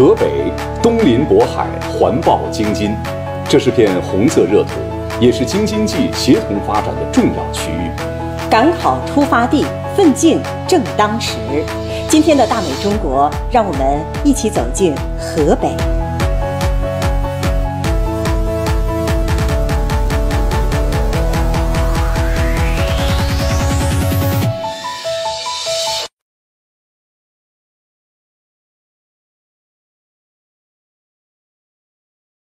河北东临渤海环抱京津。这是片红色热土也是京津冀协同发展的重要区域。赶考出发地奋进正当时。今天的大美中国让我们一起走进河北。